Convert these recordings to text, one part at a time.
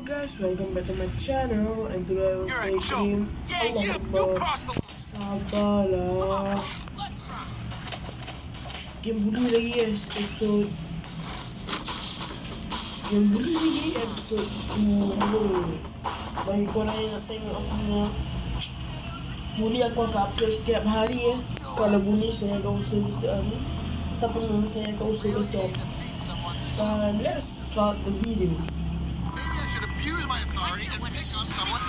Hello guys, welcome back to my channel. And today I will play game Allah Akbar. Sabarlah Game bully lagi guys, episode Game bully lagi episode 2 Bagi korang yang nak tengok aku punya Bully aku akan upload setiap hari ya. Kalau bully saya akan usul setiap hari. Ataupun saya akan usul setiap hari. And let's start the video authority and pick on someone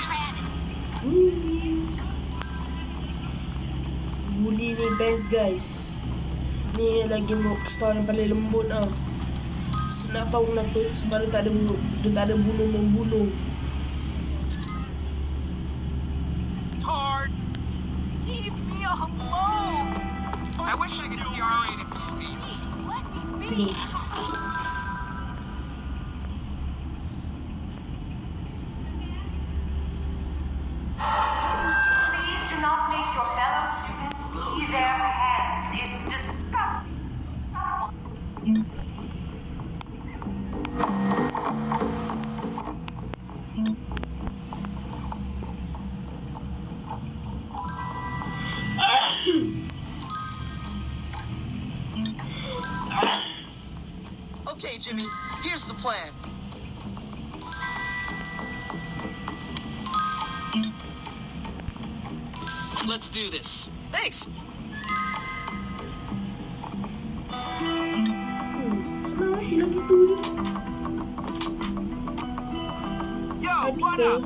Bully ni best guys Ni lagi star yang paling lembut ah. Senap tahu kenapa Sebab dia tak ada bulu Dia tak ada bulu membunuh Hard. Leave me alone. I wish I could see R-rated movies. Let do this. Thanks. Hilang Yo, what up?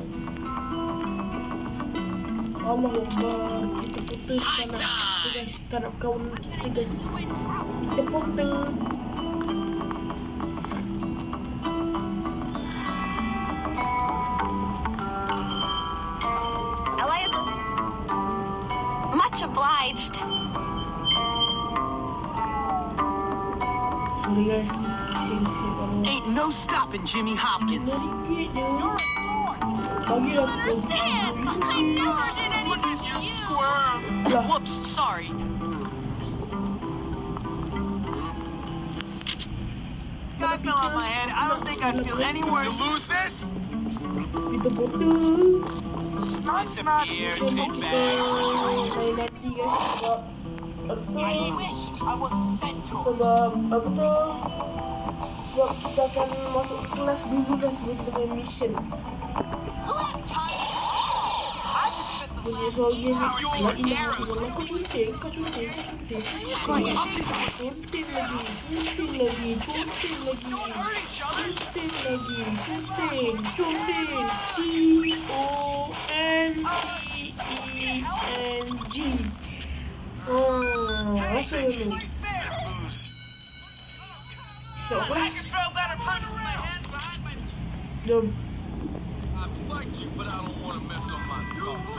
Allah Akbar Kita putar kita nak Kita guys Tak nak kawan kita guys Kita putar no stopping Jimmy Hopkins. Sedikit je Bagi lah aku Understand? I never did anything to you. Squirm. Lah. Whoops, sorry. Sky fell on my head. I don't think I'd feel any worse. You lose this? Kita putar Nice of you. Semua kita main nanti guys Sebab Apa wish I was a centaur. Sebab Apa tu daquen umas últimas bíblicas muito bem mexendo. Beleza, alguém me... Não, não, não, continuei, continuei, continuei, continuei. Chuntei lagi, chuntei lagi, chuntei lagi, chuntei lagi, chuntei, chuntei, C-O-N-T-E-N-G. Oh, nossa, meu E N G Oh Rasa dulu Tak keras Jom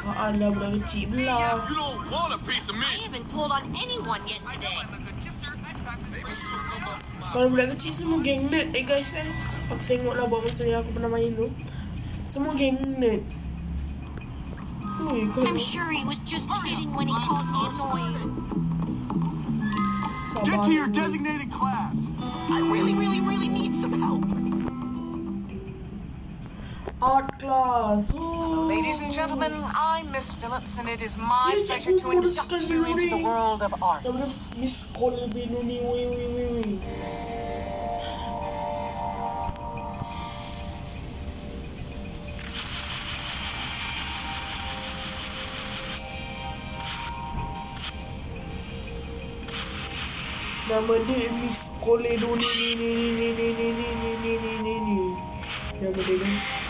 Alah budak kecil belah You don't want a piece of me. haven't told on anyone yet today. Kalau budak kecil semua geng nerd eh guys eh? Aku tengok lah buat masa yang aku pernah main tu Semua geng nerd Ui, I'm sure he was just kidding when he called me annoying. Get to your designated class. I really, really, really need some help. Art class oh. Ladies and gentlemen, I'm Miss Phillips, and it is my pleasure to cikgu modus induct you into the world of art. Miss Nama dia Miss Koledo ni ni ni ni ni ni ni ni ni ni ni ni Nama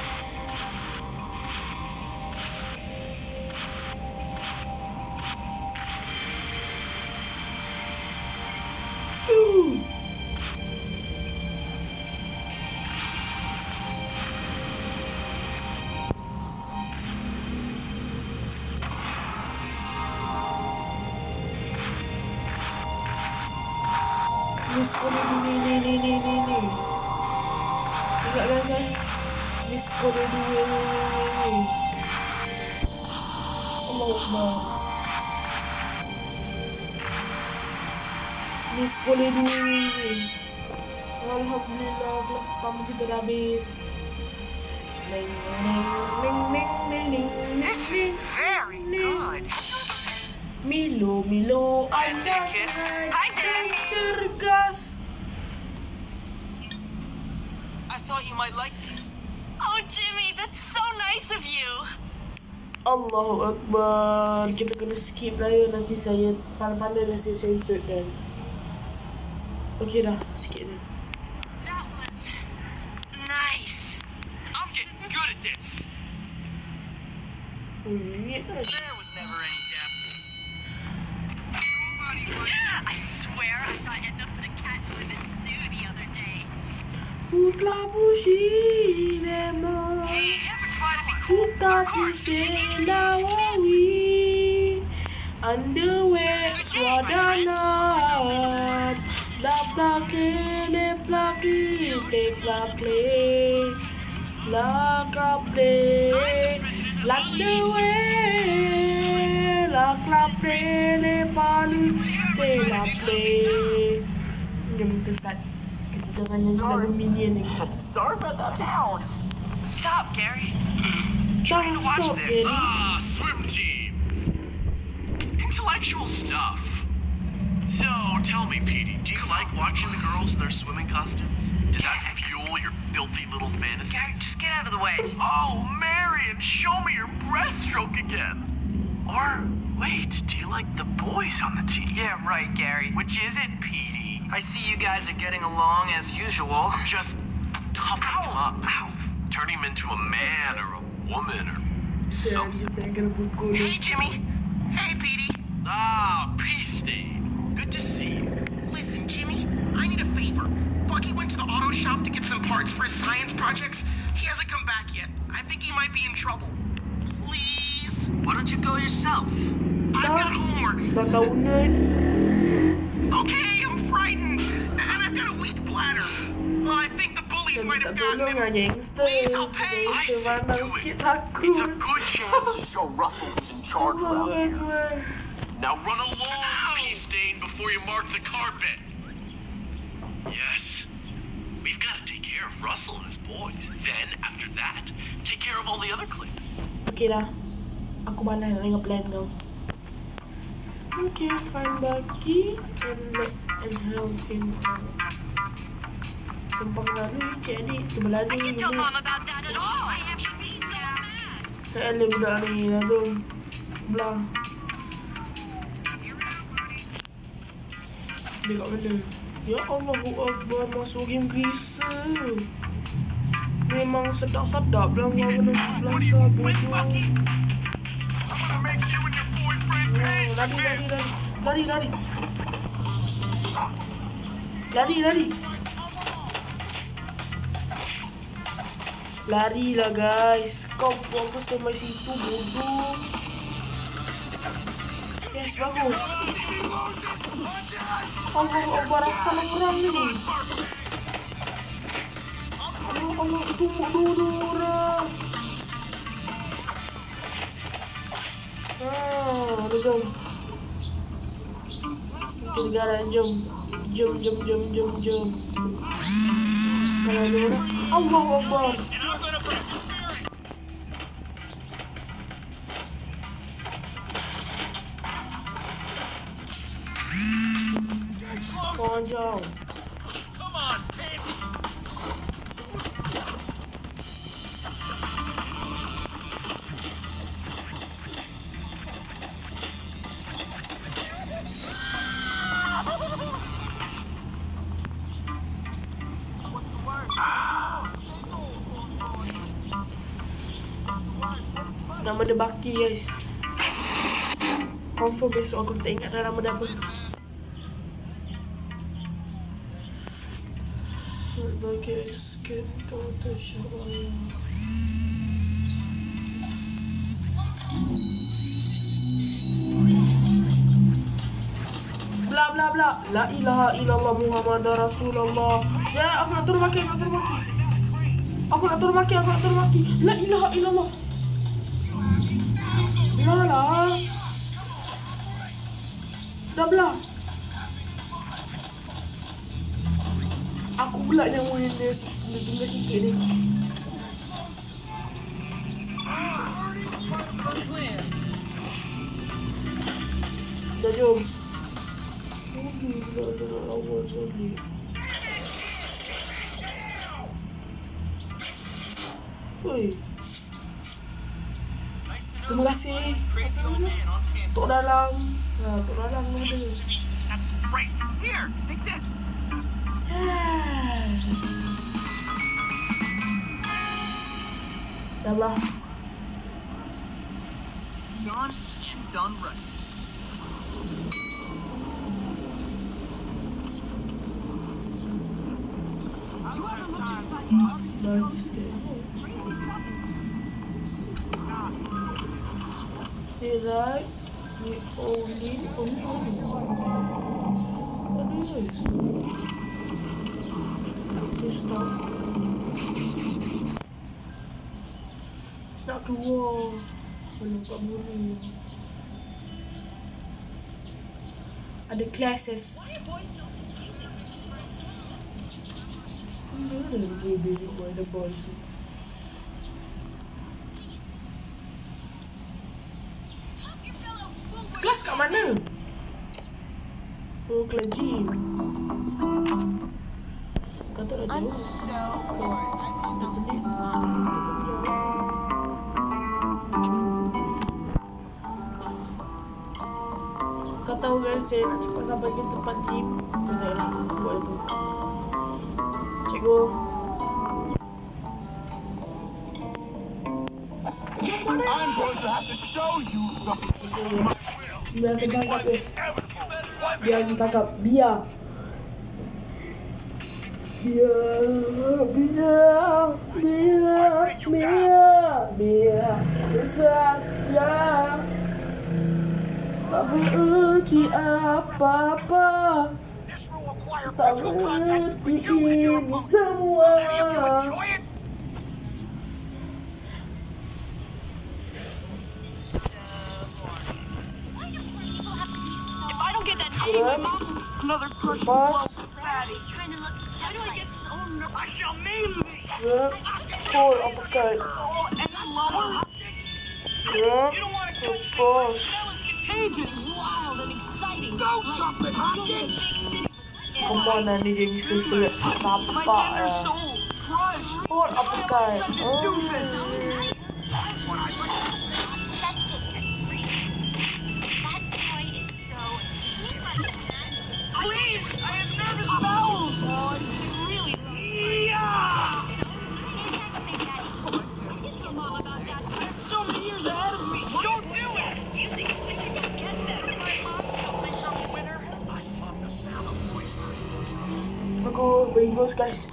Allahu Akbar. Kita kena skip lah ya. Nanti saya pandai-pandai dah saya sensor dan. Okey dah, sikit dah. Nice. I'm getting good at this. Hmm, cool? Puta puselawi. Underwear swadanan. La plaque, le plaque, le plaque. La clappe, la underwear. La clappe, le palu, le la play. Jom kita start. Kita jangan nyanyi lagu minion ni. Sorry about that. Stop, Gary. Trying to watch this. Ah, swim team. Intellectual stuff. So, tell me, Petey, do you like watching the girls in their swimming costumes? Does that fuel your filthy little fantasies? Gary, just get out of the way. Oh, Marion, show me your breaststroke again. Or, wait, do you like the boys on the team? Yeah, right, Gary. Which is it, Petey? I see you guys are getting along as usual. Just toughening him up. Turning him into a man or a woman or something. saya kena pukul ni. Hey, Jimmy. Hey, Petey. Ah, Peace Stain. Good to see you. Listen, Jimmy, I need a favor. Bucky went to the auto shop to get some parts for his science projects. He hasn't come back yet. I think he might be in trouble. Please? Why don't you go yourself? I've got homework. Dah tahunan. Okay, I'm frightened. And I've got a weak bladder. Oh, I think the bullies Saya might have gotten tolong lah him. gangster. Please, I'll pay. I Gangster said pandang do sikit it. takut. It's a good chance to show Russell who's in charge Allahu around here. Akbar. Now run along, Peace Stain, before you mark the carpet. Yes. We've got to take care of Russell and his boys. Then, after that, take care of all the other cliques. Okey dah. Aku mana nak tengok plan kau. Okay, find Bucky and let and help him out. Tempat lari, cik ni, tempat lari. Tak ada budak ni, aduh. Belah. Dia kat mana? Ya Allah, Akbar, masuk game kerisa. Memang sedap-sedap lah, kau kena belasah, bodoh. Lari, lari, lari. Lari, lari. Lari, lari. Lari lah guys. Kau apa sampai situ bodoh. Yes, bagus. Allah Akbar, aku salah orang ni. Ya Allah, tumbuk dua orang. Ah, ada jom. Kita jom. Jom, jom, jom, jom, jom. Ada orang. Allah Akbar. Kau jauh. Come on, Pansy! Dia Baki guys. Confirm besok aku tak ingat dah nama dia apa. Bla bla bla. La ilaha illallah Muhammad Rasulullah. Ya, aku nak turun maki. Aku nak turun maki, aku nak turun maki. La ilaha illallah. Belah. Aku pula yang main dia, dia tinggal sikit ni. Lagi sikit. Alright. Ni only, only, only. Ada guys. Terus stop. Nak keluar. Belum tak boleh. Ada classes. Baby boy the boys tu? Kelas kat mana? Oh, kelas gym. Kata dah I'm jauh. so bored. Kau tahu guys, saya nak cepat sampai ke tempat gym. Lah buat itu. Cikgu. I'm going to have to show you the Biar kita tangkap guys. Biar kita tangkap. Biar. Biar, biar, biar, biar, biar saja. Tak bererti apa-apa. Physical contact you and your. Any of you enjoy it? Another do I? I shall name uppercut. Oh? Gerak. You don't want to touch me. Contagious. Wild and exciting. Go something, Hopkins. Come on, nanti dia bisa selek My sapak tender eh. soul. Crush. Pul uppercut. Oh. Aku bengos guys.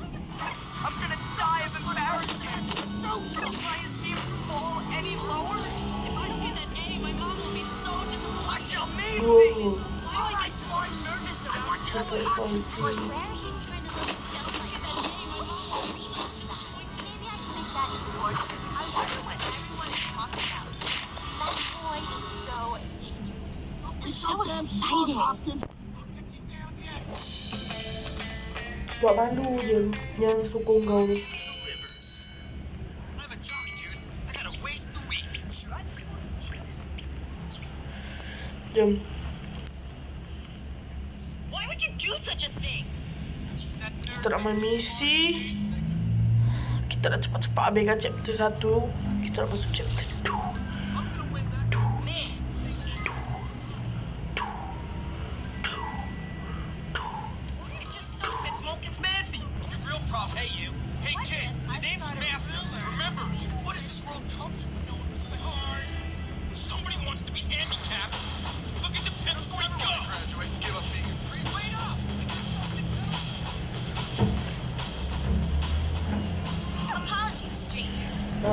I'm gonna die of embarrassment. No, can my esteem fall any lower? If I don't that A, my mom will be so disappointed. I shall name Whoa. thee. Why do I get so nervous around her? Just like from Swear to look like that A, my mom will be so disappointed. buat balu je yang sokong kau ni. Jom. Kita nak main misi. Kita nak cepat-cepat habiskan chapter 1. Kita nak masuk chapter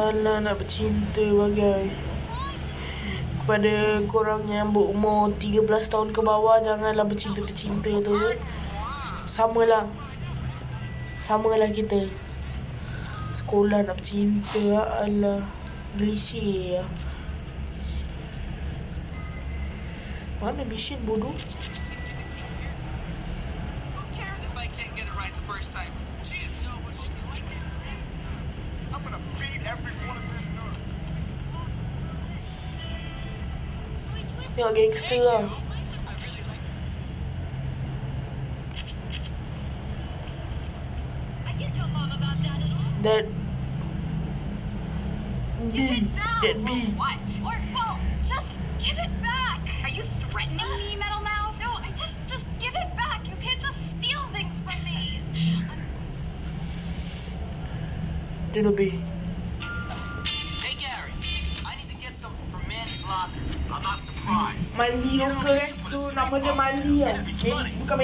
stranger. Alah nak bercinta bagai. Kepada korang yang berumur 13 tahun ke bawah janganlah bercinta-bercinta tu. Samalah. Samalah kita. Sekolah nak bercinta alah glisi ya. Mana mission bodoh? jag gangster. That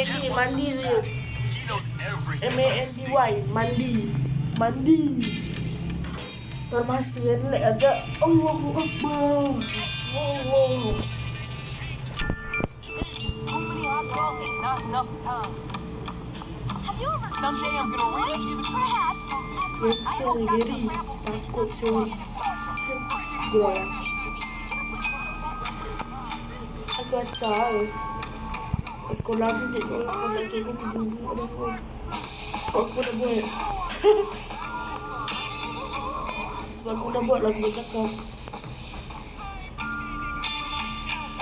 A N D Y, Mandi. Mandi. Termasuk yang like ada Allahu Akbar. Allah. Just too many hot girls and not enough time. Have you ever Someday I'm gonna What? really give it Perhaps. Yes, I hope sir, that very. the rebels make Takut this sir. course. Gua lah. Aku acar. Sekolah tu dia cakap aku tak cikgu aku tunggu ada semua. Sebab aku dah buat. Sebab aku dah buat lagu dia cakap.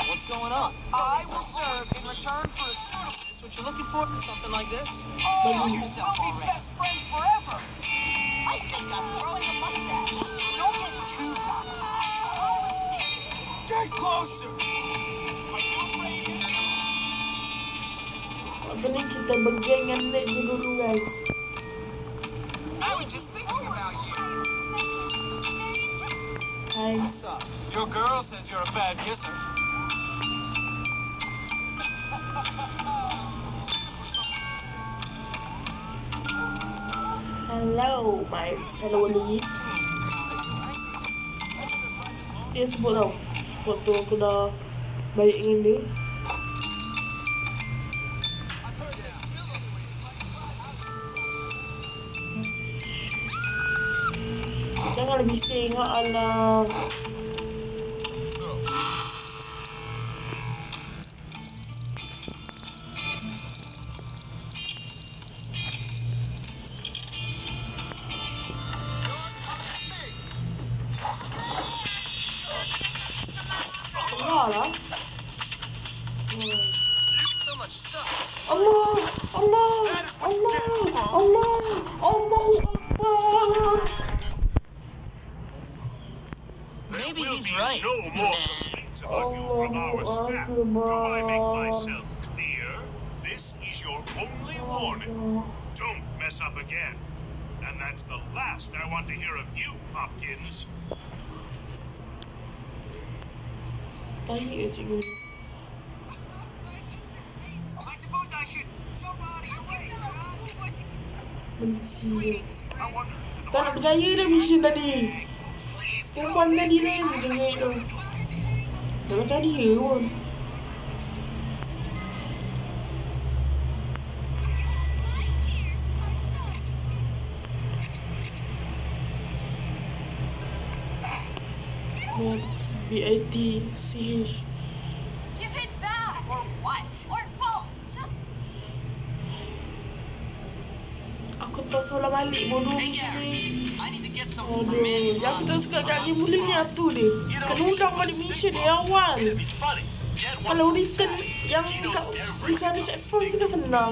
What's going on? I will serve in return for a suitable. What you're looking for? Something like this? Oh, yourself we'll be already. best friends forever. I think I'm growing a mustache. Don't get too cocky. Get closer. Ni kita bergeng dengan Nek je dulu guys. I was just thinking about you. Hai. What's up? Your girl says you're a bad kisser. Hello my fellow lead. Dia sebut tau. Waktu aku dah baik dengan dia. Hindi nga alam. Don't mess up again. And that's the last I want to hear of you, Hopkins. Tanya je cikgu ni. I suppose I should jump out of your way, should I? Benci. Greetings. I wonder. Tak nak percaya dah P-A-T-C-H. Give it back! Or what? Or! Just... Aku tak wala balik bodoh macam ni. Aduh, ya aku tak suka gaji mula ni atu dia. Kena undang kau di mission ni awal. Kalau recent yang kat bisa Richard Ford kita senang.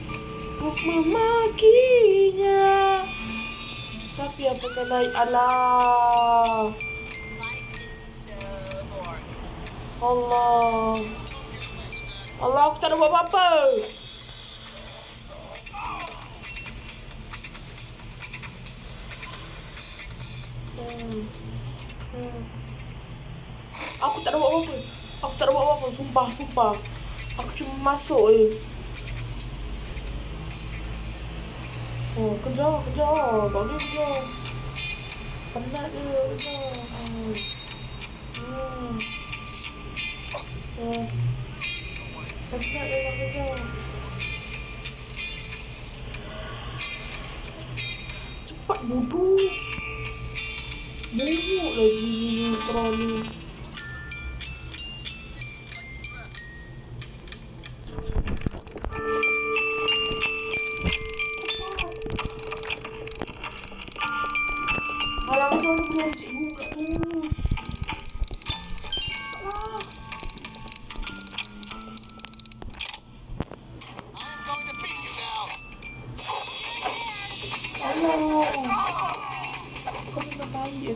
untuk memakinya. Tapi apa kata Allah? Allah. Allah aku tak nak buat apa-apa. Hmm. Hmm. Aku tak nak buat apa-apa. Aku tak nak buat apa-apa. Sumpah, sumpah. Aku cuma masuk je. Oh, kejar, kejar. Boleh kejar. Penat je, kejar. Hmm. Hmm. Hmm. Penat nak kejar. Cepat bodoh. Buruk lah Jimmy Neutron ni. Tahi.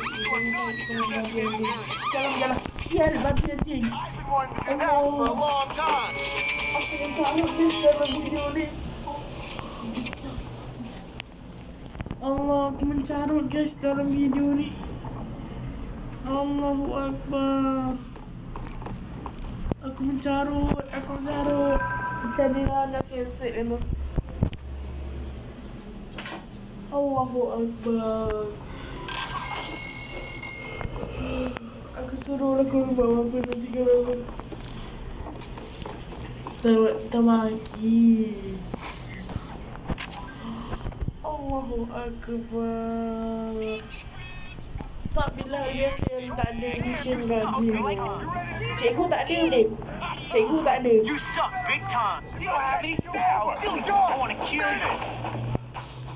Salam jalan. Sial. Allah. long time. Aku carut ni dalam video ni. Allah, aku mencarut guys dalam video ni. Allahu Akbar. Aku mencarut, aku mencarut. Macam ni lah nak siasat ni. Allahu Akbar. Suruh lah kau bawa apa nanti kalau ter termaki. Allahu Akbar. Tak bila hari biasa yang tak ada mission lagi. Cikgu tak ada ni. Cikgu tak ada. You suck big time. You don't have any style. Dude, I want to kill this.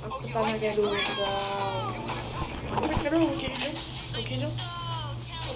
Aku tak nak gaduh kau. Aku nak gaduh. Okey jom. Okey jom.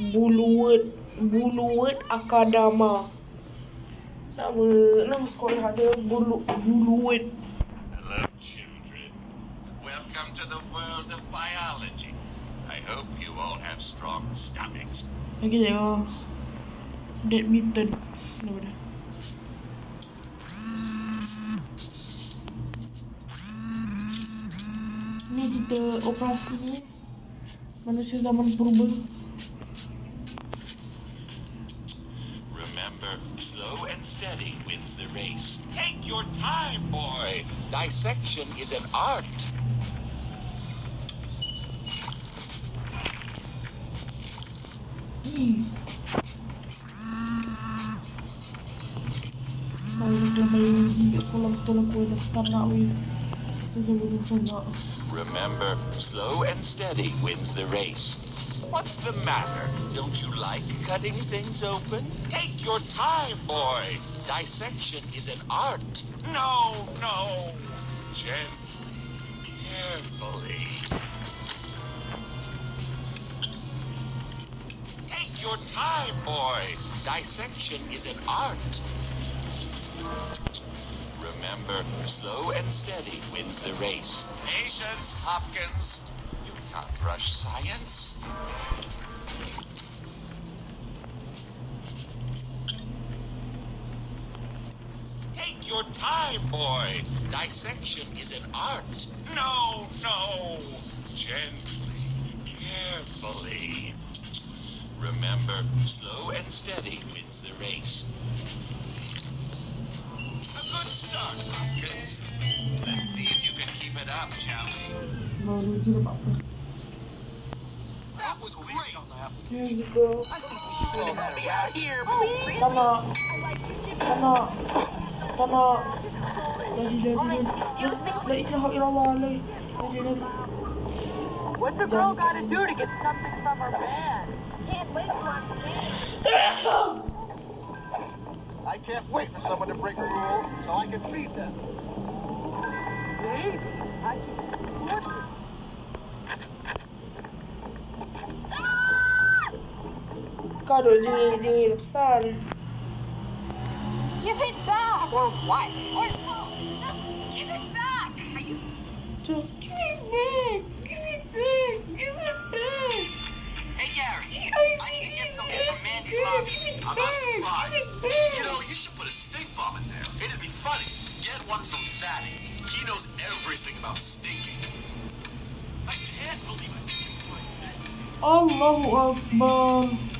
Buluwet Buluwet Akadama Nama Nama sekolah dia Bulu Buluwet Hello, children. Welcome to the world of biology. I hope you all have strong stomachs. Okay tengok Badminton Nama dia Ni kita operasi Manusia zaman purba slow and steady wins the race. Take your time, boy. Dissection is an art. Kalau dia main uji kat sekolah betul aku dah tak nak weh Susah bodoh tak nak Remember, slow and steady wins the race. What's the matter? Don't you like cutting things open? Take your time, boy. Dissection is an art. No, no. Gently, carefully. Take your time, boy. Dissection is an art. Remember, slow and steady wins the race. Patience, Hopkins. You can't rush science. Take your time, boy. Dissection is an art. No, no. Gently, carefully. Remember, slow and steady wins the race. A good start. Ghost. Let's see if you can keep it up, shall we? Was great. musical tanah tanah tanah lari lari lari la ilaha illallah lari lari lari What's a girl gotta do to get something from her man? Can't wait to watch the I can't wait for someone to break a rule so I can feed them. Maybe I should do sports with kado jangan jangan besar Give it back! Or what? Or, just give it back! Are you just give it back give it back give it back Hey, Gary. I I need to get something Give from Mandy's it lobby. I'm not surprised. You know, you should put a stink bomb in there. It'd be funny. Get one from Fatty. He knows everything about stinking. I can't believe I stink like that. Allahu Akbar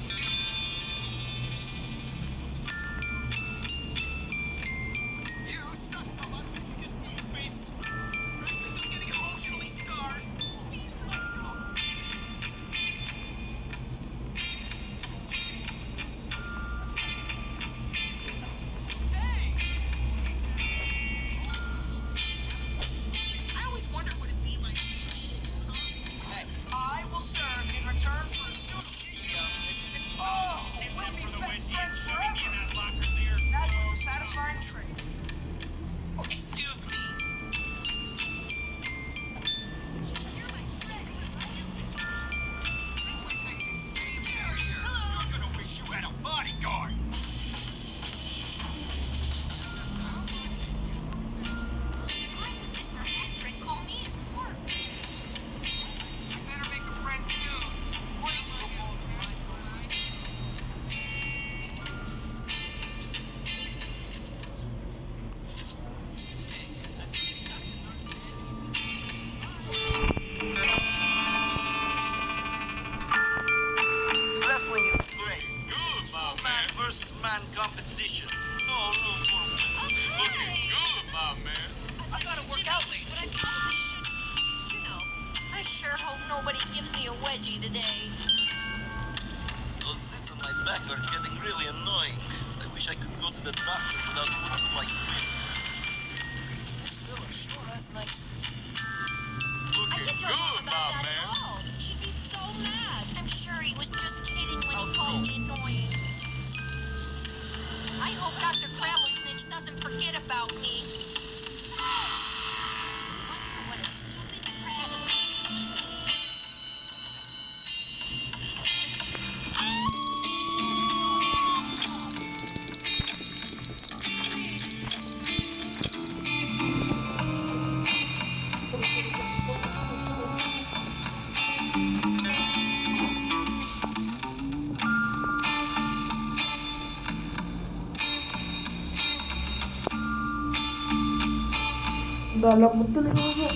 dalam betul ni.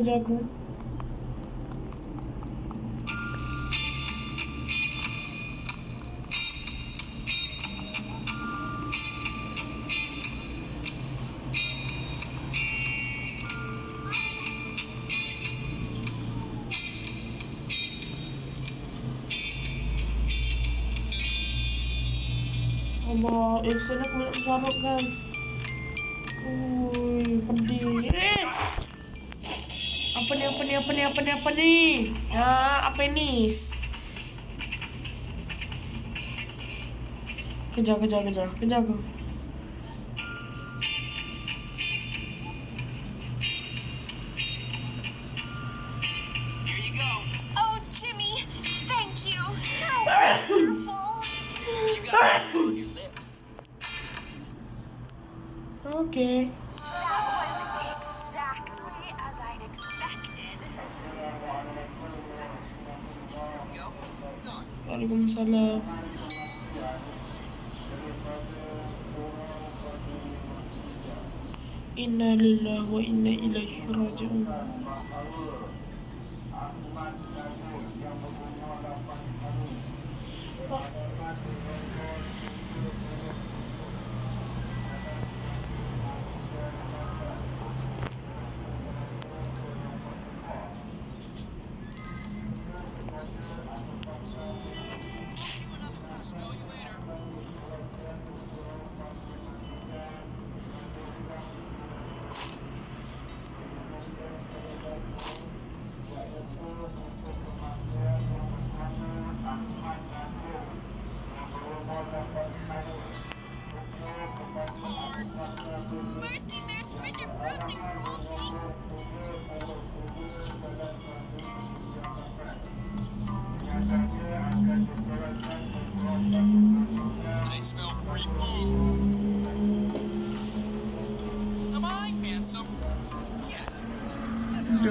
Grégou. job, good job, good job, good job. Good job. okay. لله وإنا إليه راجعون.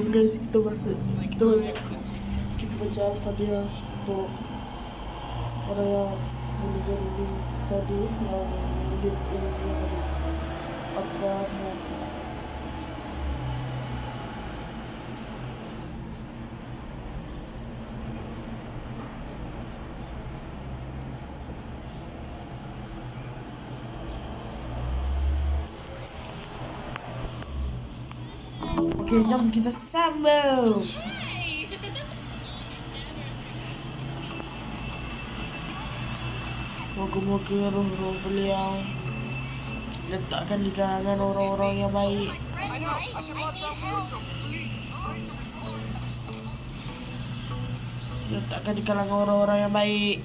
And guys तो बस तो कितना चार फटिया तो अरे यार मुझे मुझे तभी अब Oke, jom kita sambal. Moga-moga roh-roh beliau letakkan di kalangan orang-orang yang baik. Letakkan di kalangan orang-orang yang baik.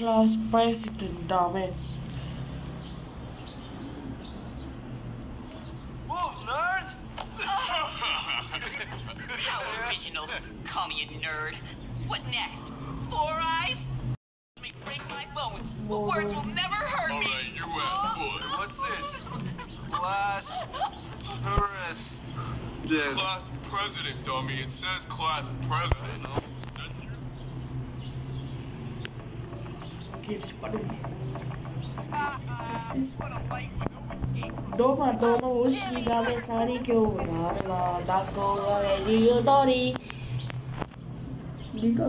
class president Davis. Doma doma ushi ga me sari kyo la la dako ga e ni yo tori. Ni ga.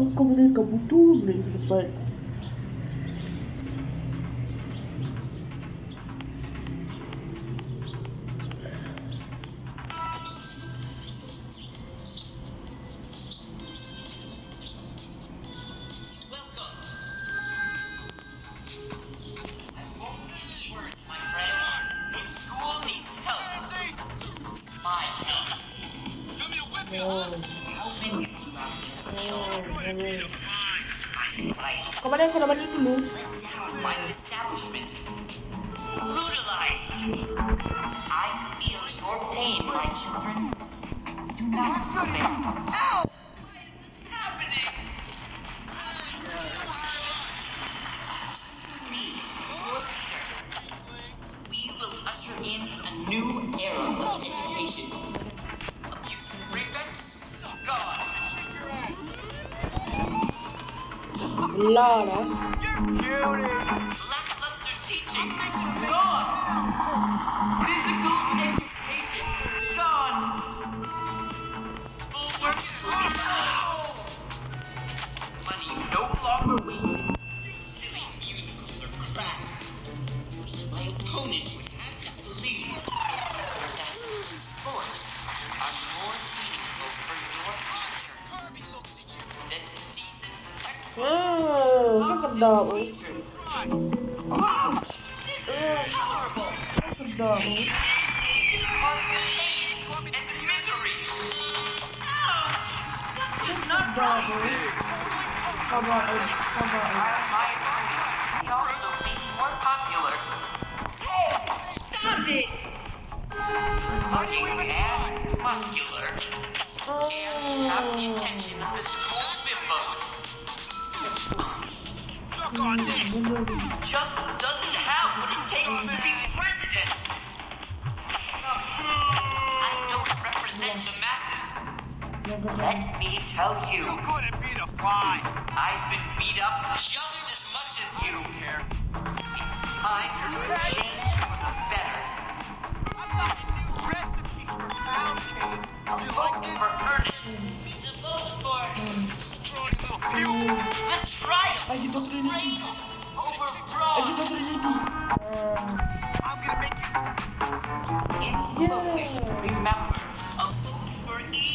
Kemarin aku kemarin dulu. Brutalized. I feel your pain, my children. Do not submit. Lada. Sabar eh, sabar eh. My opponent may also be more popular. Hey, stop it! Looking and muscular. And have the Oh. attention of the school Suck on this. Just doesn't have what it takes to be president. I don't represent the masses. Jaga jaga. Let me tell you, You couldn't beat a fly. I've been beat up just as much as you. don't care. It's time to change for the better. I've got a new recipe for pound cake. A vote for Earnest means a vote for Scrawny little puke. the triumph Ay, kita Trinity. reigns over Ay, Braun. kita Trinity. I'm gonna make you. In closing, yeah. remember, a vote for E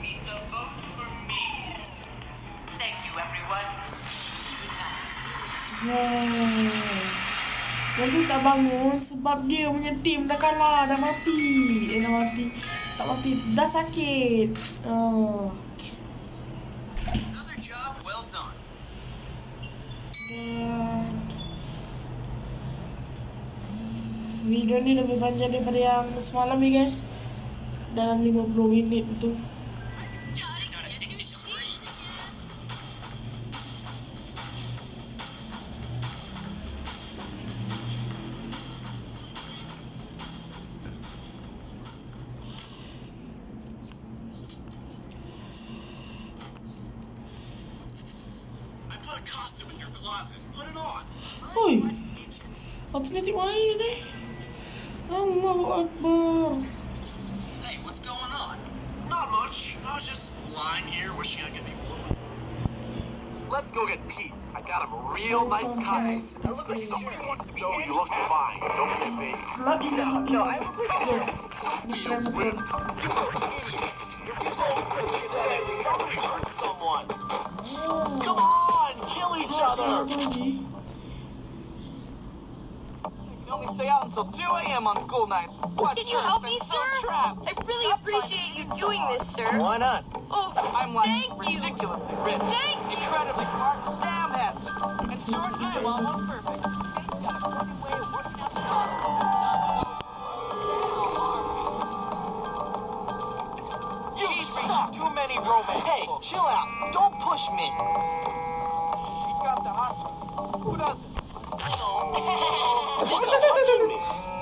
means a vote for me. Thank you, everyone. Yeah. Nanti tak bangun sebab dia punya tim dah kalah, dah mati. Eh, dah mati. Tak mati, dah sakit. Oh. Video ni lebih panjang daripada yang semalam ni guys. Dalam 50 minit tu. Other. Lagi. You only stay out until 2 a.m. on school nights. Watch Can you help me, and so trapped. I really appreciate you doing this, sir. Why not? Oh, I'm like thank you. ridiculously rich, Thank you. incredibly smart, damn handsome, and short and almost perfect. He's got a funny way of working out the You suck! Too many romance. Hey, chill out. Don't push me. She's got the hots. Who doesn't?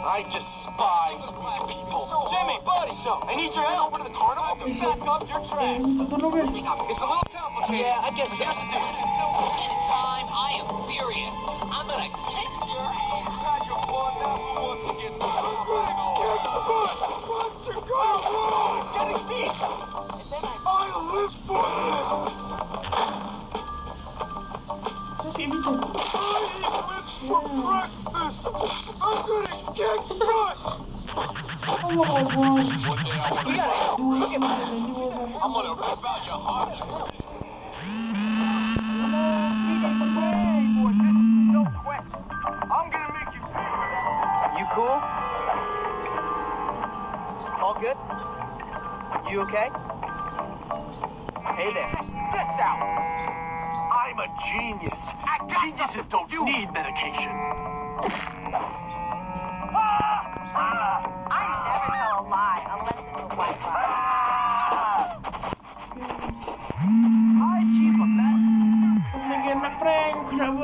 I despise weak people. Jimmy, buddy, so I need your help. Over to the carnival to back up your trash. Minta tolong guys. It's a little complicated. Yeah, I guess here's the deal. Anytime I am furious, Allah Akbar. Dua setengah dan dua sama. I'm gonna rip out your heart. Ini tak terbang. Boy, this is no question. I'm gonna make you pay for that. You cool? All good? You okay? Hey there. This out. I'm a genius. Geniuses don't need medication.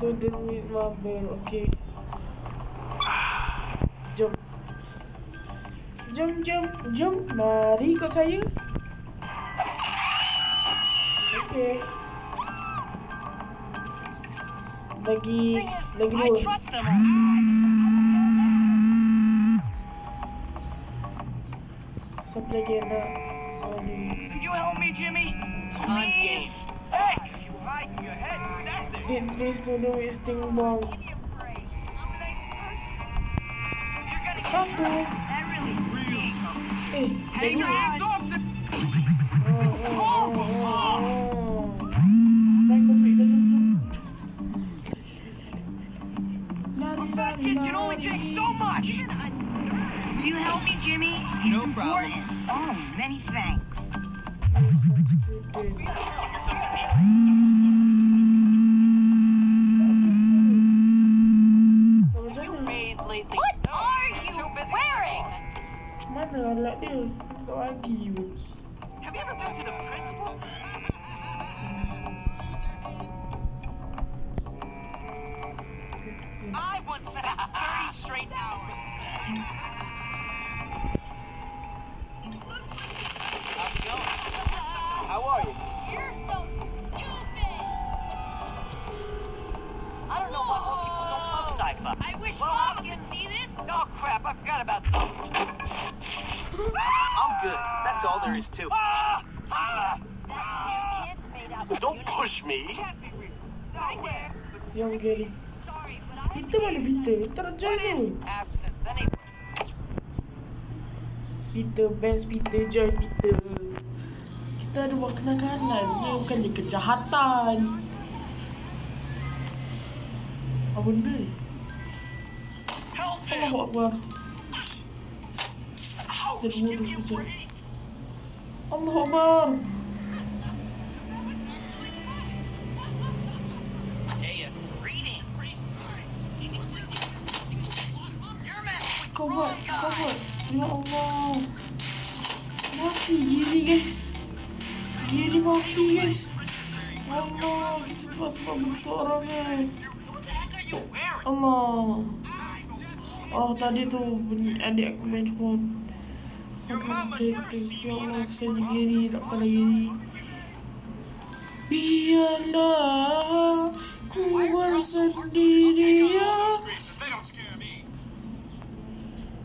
meet my bed, okay. Jump. Jump, jump, jump. Marico, are you? Okay. Lagi, lagi dulu. Sampai lagi enak. Could you help me, Jimmy? Please. to do is think ball. Something. Hey, hey, man. Oh, oh, oh, Perfection only take so much! You help me, Jimmy? It's no important. Problem. Oh, many thanks. Peter, Joy Peter. Kita ada buat kenakanan. Dia bukan dia kejahatan. Apa benda ni? Allah buat buang. Jadi mutus kejap. Allah buat mati guys Allah kita telah sempat bunuh Allah Oh tadi tu bunyi adik aku main phone Aku Ya Allah aku sedih tak pada diri Biarlah Ku bersendirian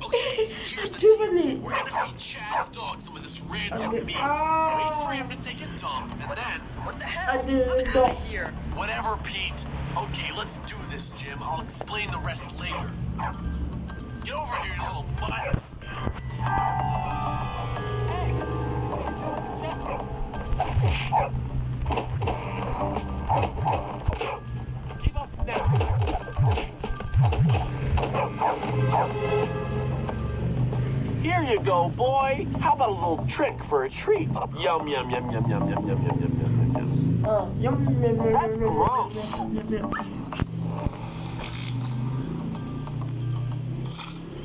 Okay, here's the Tu deal. We're gonna feed Chad's dog some of this rancid Okay. meat. Ah. Wait for him to take a dump, and then what the hell? Ada dog. Here. Whatever, Pete. Okay, let's do this, Jim. I'll explain the rest later. Get over here, you little mutt. Give Here you go, boy. How about a little trick for a treat? Yum, yum, yum, yum, yum, yum, yum, yum, yum, yum, yum. Ah, yum, yum, yum, yum, That's yum, yum, gross. yum, yum, yum.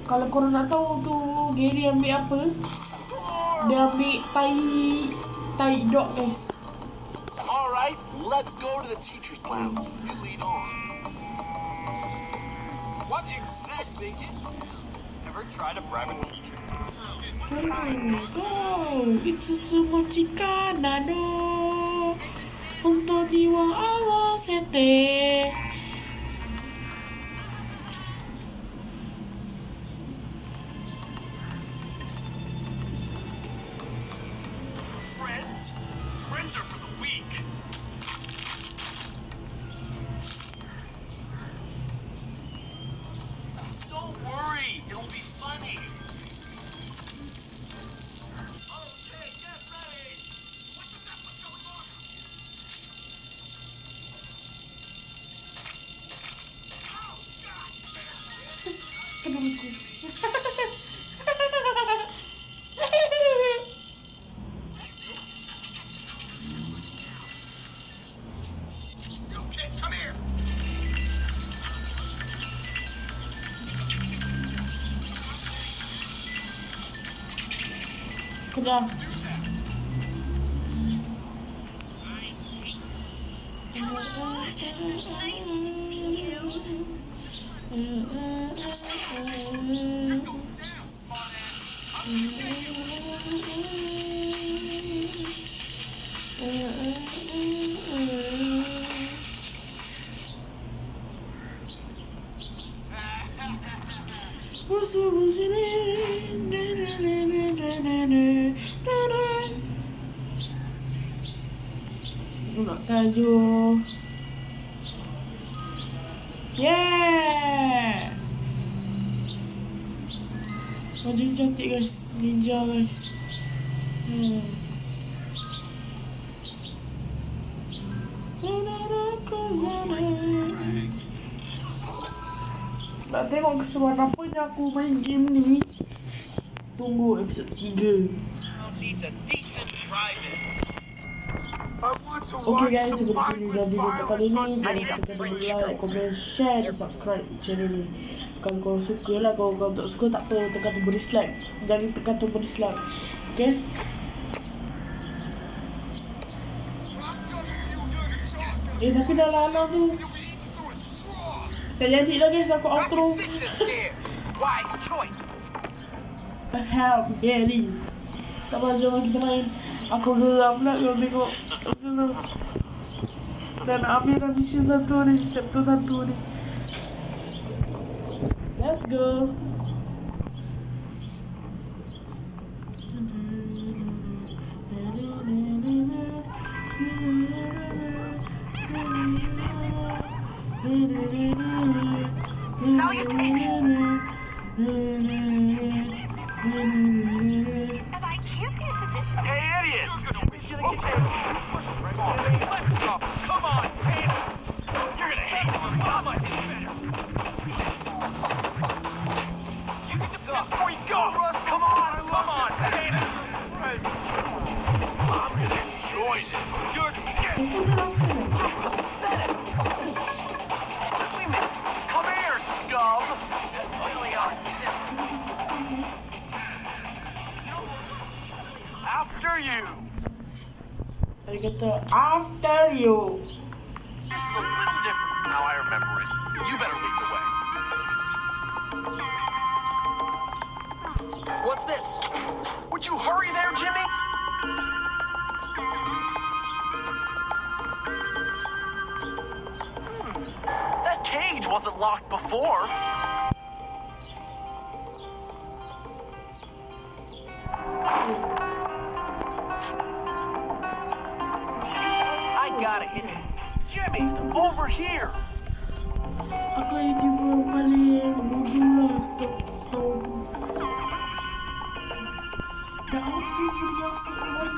Kalau korang nak tahu tu Gary ambil apa? Dia ambil tai tai dog guys. All right, let's go to the teacher's lounge. You lead on. What exactly? Ever ゴーゴー五つ持ちかなの。本当には合わせて。 가. Nak tengok keseruan apanya aku main game ni. Tunggu episod 3 Needs a decent drive-in. Okay guys, sampai di sini dah video untuk kali ni. Jangan lupa tekan tombol like, komen, share dan subscribe channel ni. Kalau korang suka lah, kalau korang tak suka tak apa. Tekan tombol dislike Jangan tekan tombol dislike Okay? Eh tapi dah lama tu Tak jadi lah guys, aku outro. Help, Gary. Tak apa, jom kita main. Aku geram pula kalau tengok. Tu. Dan dah mission satu ni Chapter satu ni. Let's go I gotta hit this. Jimmy, over here. Lagi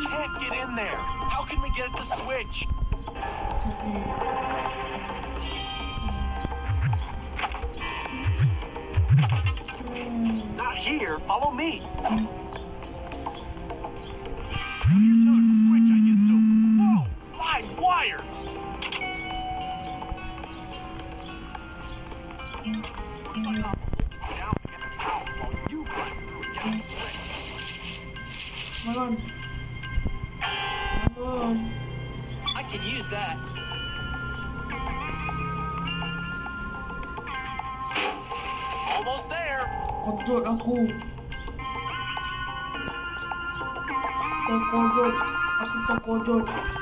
Can't get in there. How can we get it to switch? Not here. Follow me. 光叫你。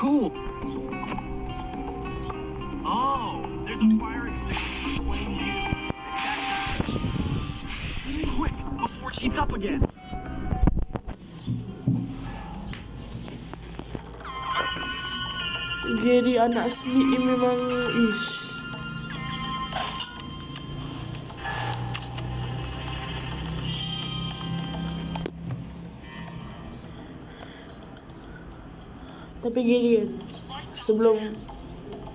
cool. Oh, there's a fire extinguisher. Quick, before she's up again. Jadi anak Smith ini memang ish Gini kan Sebelum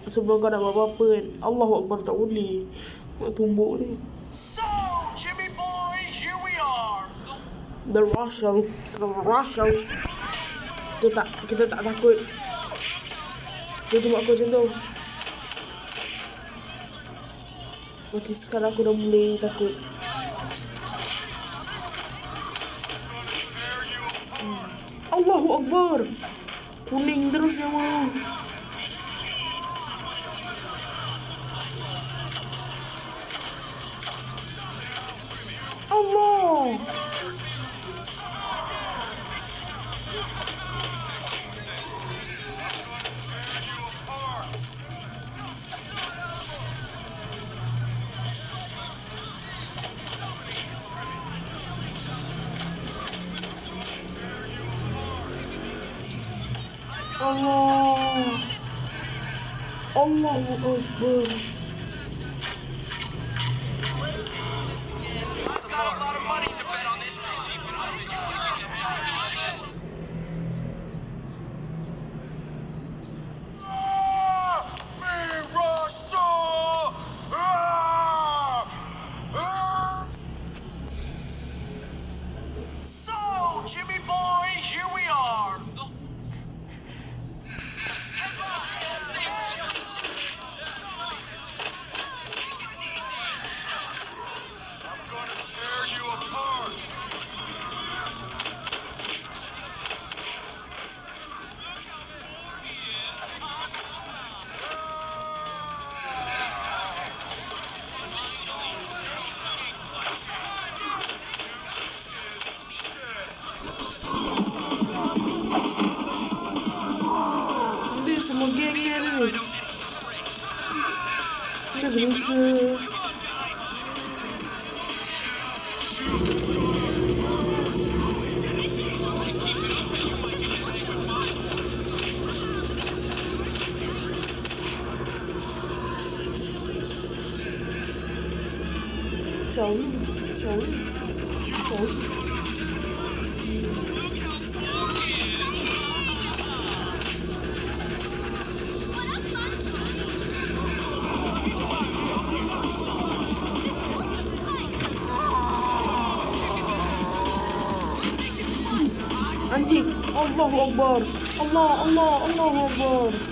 Sebelum kau nak buat apa-apa kan Allah Akbar tak boleh Nak tumbuk ni. So, Jimmy boy, here we are. The Russell The Russell Kita tak Kita tak takut. Dia tu buat aku macam tu. Okay sekarang aku dah mulai takut. Hmm. Allahu Akbar Kuning terus nyawa Allahu Akbar. Allah Allah Allahu Akbar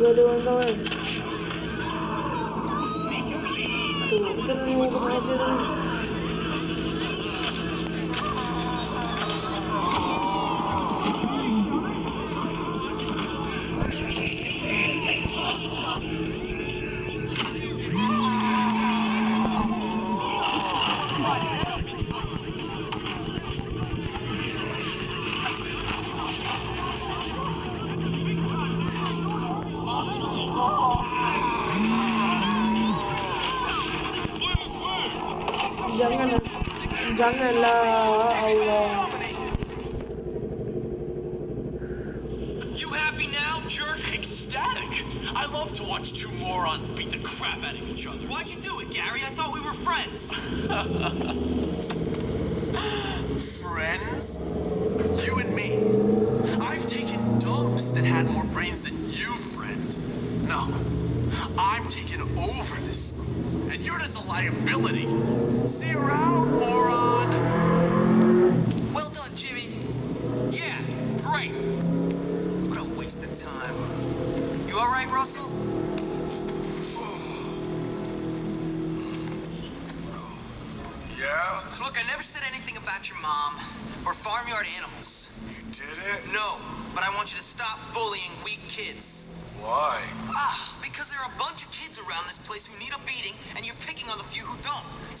kan Aku ada brains than you, friend. No. I'm taking over this school, and you're just a liability.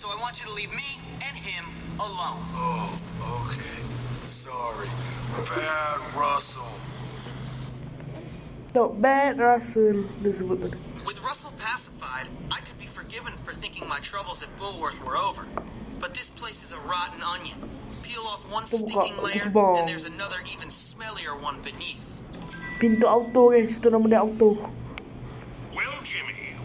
So I want you to leave me and him alone. Oh, okay. Sorry. Bad Russell. Tengok Bad Russell dia sebut tadi. With Russell pacified, I could be forgiven for thinking my troubles at Bullworth were over. But this place is a rotten onion. Peel off one Itu stinking layer, and there's another even smellier one beneath. Pintu auto guys, itu nama dia auto. Well, Jimmy,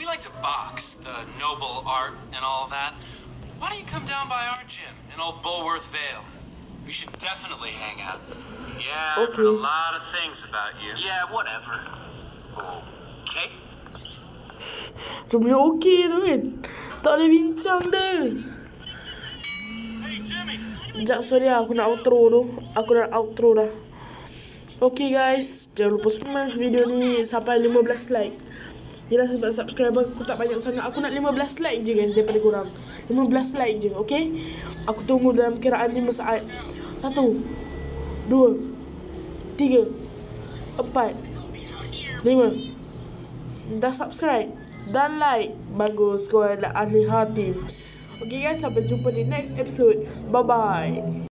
we like to box, the noble art and all that. Why don't you come down by our gym in old Bullworth Vale? We should definitely hang out. Yeah, I've heard a lot of things about you. Yeah, whatever. Okay? Macam dia okey tu kan. Tak boleh bincang dia. Sekejap sorry lah, aku nak outro tu. Aku nak outro dah. Okay guys, jangan lupa smash video ni sampai 15 like. Yelah sebab subscriber aku tak banyak sangat. Aku nak 15 like je guys daripada korang. 15 like je, okay? Aku tunggu dalam kiraan 5 saat. 1 2 3 4 5 Dah subscribe Dan like Bagus kau ada ahli hati Okay guys Sampai jumpa di next episode Bye bye